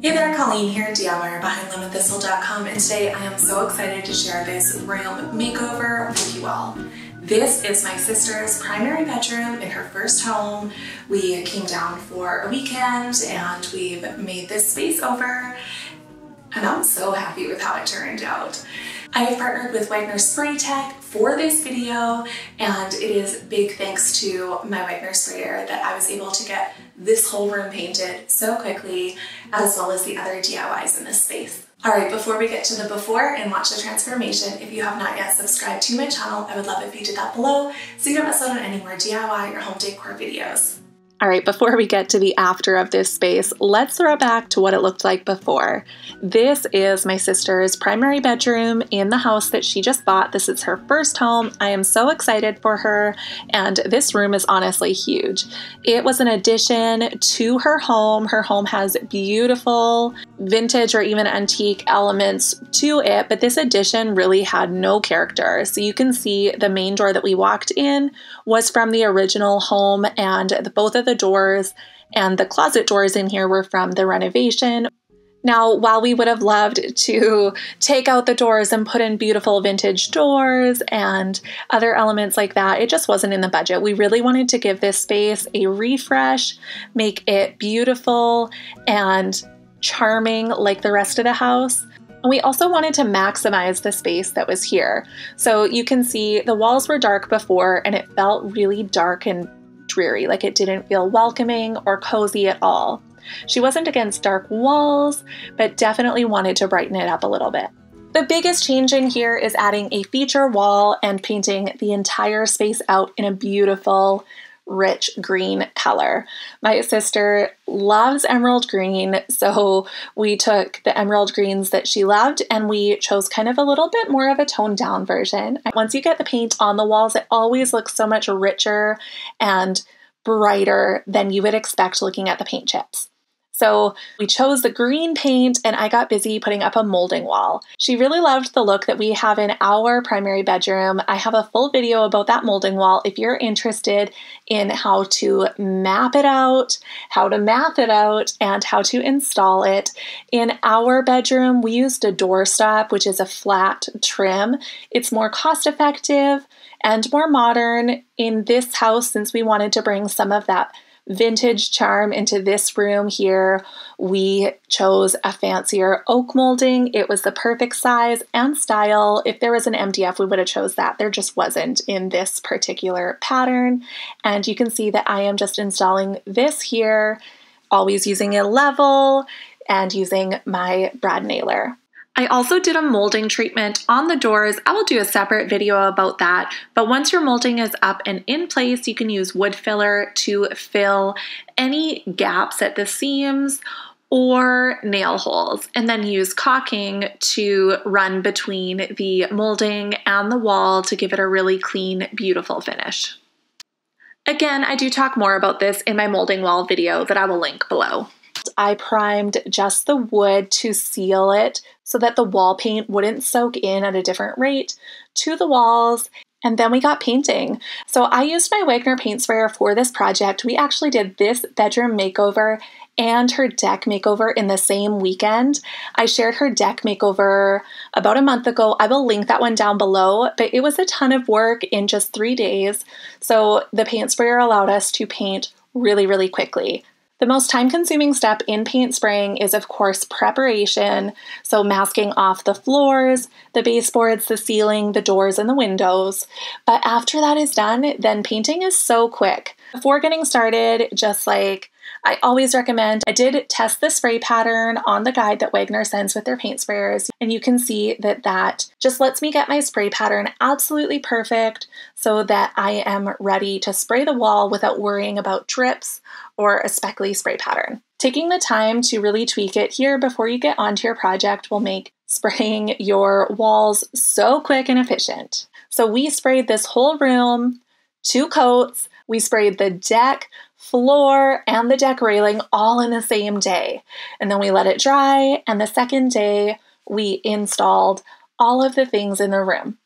Hey there, Colleen here, DIYer behind LemonThistle.com, and today I am so excited to share this room makeover with you all. This is my sister's primary bedroom in her first home. We came down for a weekend and we've made this space over and I'm so happy with how it turned out. I have partnered with Wagner Spray Tech for this video and it is big thanks to my Wagner sprayer that I was able to get this whole room painted so quickly as well as the other DIYs in this space. Alright, before we get to the before and watch the transformation, if you have not yet subscribed to my channel, I would love if you did that below so you don't miss out on any more DIY or home decor videos. All right, before we get to the after of this space, let's throw back to what it looked like before. This is my sister's primary bedroom in the house that she just bought. This is her first home. I am so excited for her, and this room is honestly huge. It was an addition to her home. Her home has beautiful vintage or even antique elements to it, but this addition really had no character. So you can see the main door that we walked in was from the original home, and the, both of the doors and the closet doors in here were from the renovation. Now, while we would have loved to take out the doors and put in beautiful vintage doors and other elements like that, it just wasn't in the budget. We really wanted to give this space a refresh, make it beautiful and charming like the rest of the house. And we also wanted to maximize the space that was here. So you can see the walls were dark before and it felt really dark and dreary, like it didn't feel welcoming or cozy at all. She wasn't against dark walls, but definitely wanted to brighten it up a little bit. The biggest change in here is adding a feature wall and painting the entire space out in a beautiful rich green color. My sister loves emerald green, so we took the emerald greens that she loved and we chose kind of a little bit more of a toned down version. Once you get the paint on the walls, it always looks so much richer and brighter than you would expect looking at the paint chips. So we chose the green paint and I got busy putting up a molding wall. She really loved the look that we have in our primary bedroom. I have a full video about that molding wall if you're interested in how to map it out, how to math it out, and how to install it. In our bedroom, we used a doorstop, which is a flat trim. It's more cost effective and more modern in this house since we wanted to bring some of that vintage charm into this room here. We chose a fancier oak molding. It was the perfect size and style. If there was an MDF, we would have chose that. There just wasn't in this particular pattern. And you can see that I am just installing this here, always using a level and using my brad nailer. I also did a molding treatment on the doors. I will do a separate video about that. But once your molding is up and in place, you can use wood filler to fill any gaps at the seams or nail holes and then use caulking to run between the molding and the wall to give it a really clean, beautiful finish. Again, I do talk more about this in my molding wall video that I will link below. I primed just the wood to seal it so that the wall paint wouldn't soak in at a different rate to the walls. And then we got painting. So I used my Wagner paint sprayer for this project. We actually did this bedroom makeover and her deck makeover in the same weekend. I shared her deck makeover about a month ago. I will link that one down below, but it was a ton of work in just three days. So the paint sprayer allowed us to paint really, really quickly. The most time consuming step in paint spraying is, of course, preparation. So, masking off the floors, the baseboards, the ceiling, the doors, and the windows. But after that is done, then painting is so quick. Before getting started, just like I always recommend, I did test the spray pattern on the guide that Wagner sends with their paint sprayers, and you can see that that just lets me get my spray pattern absolutely perfect so that I am ready to spray the wall without worrying about drips or a speckly spray pattern. Taking the time to really tweak it here before you get onto your project will make spraying your walls so quick and efficient. So we sprayed this whole room, two coats, we sprayed the deck, floor, and the deck railing all in the same day. And then we let it dry, and the second day we installed all of the things in the room.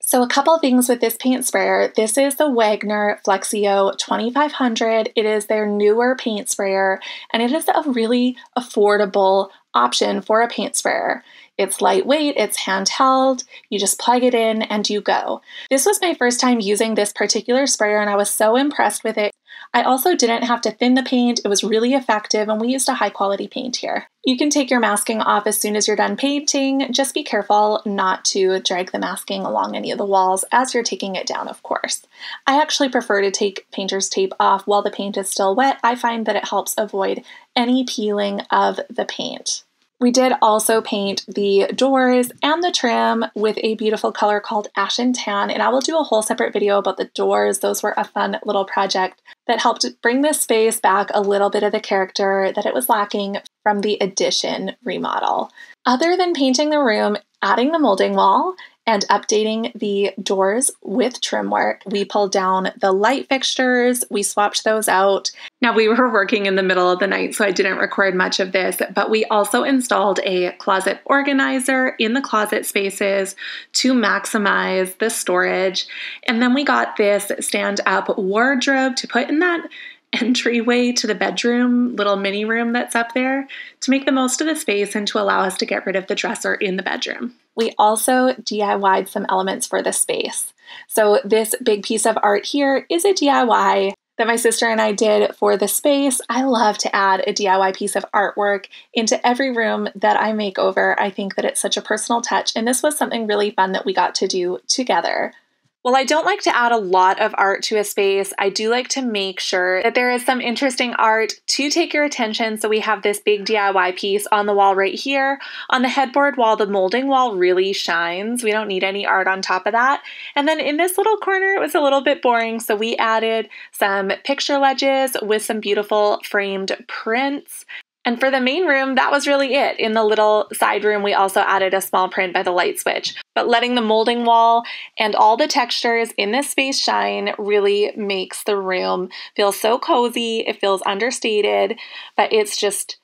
So a couple things with this paint sprayer. This is the Wagner Flexio 2500. It is their newer paint sprayer and it is a really affordable option for a paint sprayer. It's lightweight, it's handheld, you just plug it in and you go. This was my first time using this particular sprayer and I was so impressed with it. I also didn't have to thin the paint, it was really effective, and we used a high quality paint here. You can take your masking off as soon as you're done painting, just be careful not to drag the masking along any of the walls as you're taking it down, of course. I actually prefer to take painter's tape off while the paint is still wet. I find that it helps avoid any peeling of the paint. We did also paint the doors and the trim with a beautiful color called Ashen Tan, and I will do a whole separate video about the doors. Those were a fun little project that helped bring this space back a little bit of the character that it was lacking from the addition remodel. Other than painting the room, adding the molding wall, and updating the doors with trim work. We pulled down the light fixtures, we swapped those out. Now, we were working in the middle of the night, so I didn't record much of this, but we also installed a closet organizer in the closet spaces to maximize the storage. And then we got this stand up wardrobe to put in that entryway to the bedroom, little mini room that's up there, to make the most of the space and to allow us to get rid of the dresser in the bedroom. We also DIY'd some elements for the space. So, this big piece of art here is a DIY that my sister and I did for the space. I love to add a DIY piece of artwork into every room that I make over. I think that it's such a personal touch, and this was something really fun that we got to do together. While I don't like to add a lot of art to a space, I do like to make sure that there is some interesting art to take your attention. So we have this big DIY piece on the wall right here. On the headboard wall, the molding wall really shines. We don't need any art on top of that. And then in this little corner, it was a little bit boring. So we added some picture ledges with some beautiful framed prints. And for the main room, that was really it. In the little side room, we also added a small print by the light switch. But letting the molding wall and all the textures in this space shine really makes the room feel so cozy. It feels understated, but it's just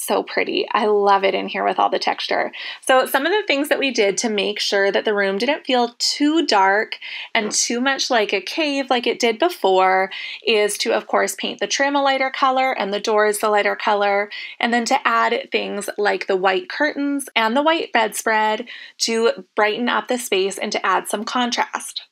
so pretty. I love it in here with all the texture. So some of the things that we did to make sure that the room didn't feel too dark and too much like a cave like it did before is to of course paint the trim a lighter color and the doors the lighter color and then to add things like the white curtains and the white bedspread to brighten up the space and to add some contrast.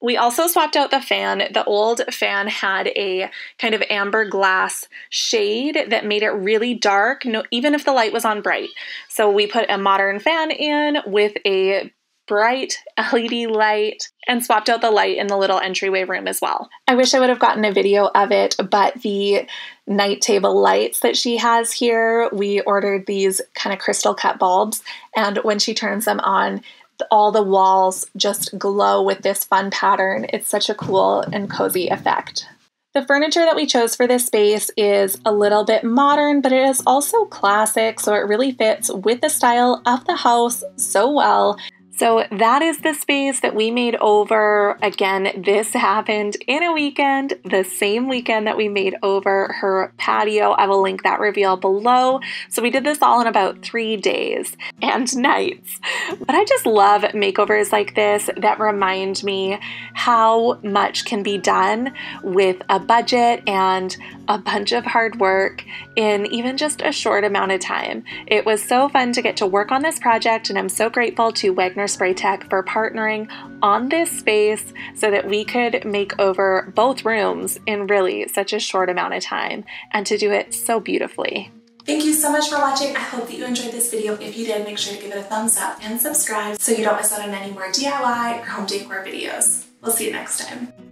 We also swapped out the fan. The old fan had a kind of amber glass shade that made it really dark, no, even if the light was on bright. So we put a modern fan in with a bright LED light and swapped out the light in the little entryway room as well. I wish I would have gotten a video of it, but the night table lights that she has here, we ordered these kind of crystal cut bulbs, and when she turns them on, all the walls just glow with this fun pattern. It's such a cool and cozy effect. The furniture that we chose for this space is a little bit modern, but it is also classic, so it really fits with the style of the house so well. So that is the space that we made over. Again, this happened in a weekend, the same weekend that we made over her patio. I will link that reveal below. So we did this all in about three days and nights. But I just love makeovers like this that remind me how much can be done with a budget and a bunch of hard work in even just a short amount of time. It was so fun to get to work on this project, and I'm so grateful to Spray Tech for partnering on this space so that we could make over both rooms in really such a short amount of time and to do it so beautifully. Thank you so much for watching. I hope that you enjoyed this video. If you did, make sure to give it a thumbs up and subscribe so you don't miss out on any more DIY or home decor videos. We'll see you next time.